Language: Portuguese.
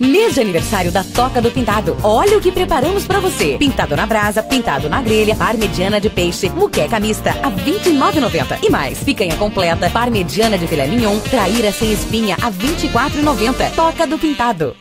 Mês de aniversário da Toca do Pintado. Olha o que preparamos para você. Pintado na brasa, pintado na grelha, parmegiana de peixe, muqueca mista a 29,90. E mais, picanha completa, parmegiana de filé mignon, traíra sem espinha a 24,90. Toca do Pintado.